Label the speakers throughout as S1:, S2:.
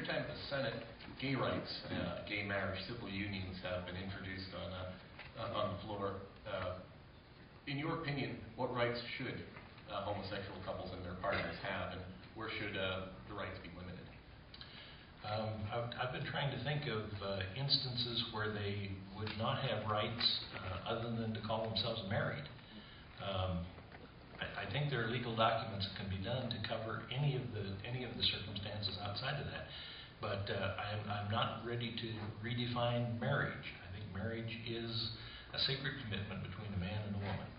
S1: your time at the Senate, gay rights, uh, gay marriage, civil unions have been introduced on, uh, uh, on the floor. Uh, in your opinion, what rights should uh, homosexual couples and their partners have, and where should uh, the rights be limited?
S2: Um, I've, I've been trying to think of uh, instances where they would not have rights uh, other than to call themselves married. Um, I, I think there are legal documents that can be done to cover any of the any of the circumstances outside of that. But uh, I'm, I'm not ready to redefine marriage. I think marriage is a sacred commitment between a man and a woman.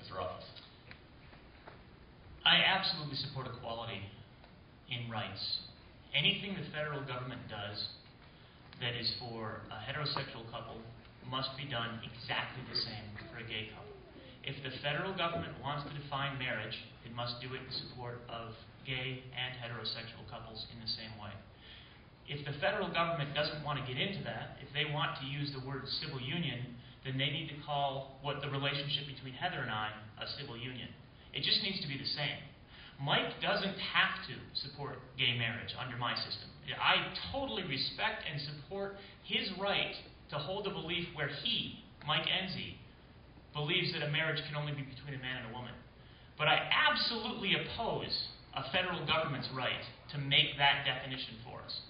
S1: Mr. Rothfuss.
S3: I absolutely support equality in rights. Anything the federal government does that is for a heterosexual couple must be done exactly the same for a gay couple. If the federal government wants to define marriage, it must do it in support of gay and heterosexual couples in the same way. If the federal government doesn't want to get into that, if they want to use the word civil union, then they need to call what the relationship between Heather and I a civil union. It just needs to be the same. Mike doesn't have to support gay marriage under my system. I totally respect and support his right to hold a belief where he, Mike Enzi, believes that a marriage can only be between a man and a woman. But I absolutely oppose a federal government's right to make that definition for us.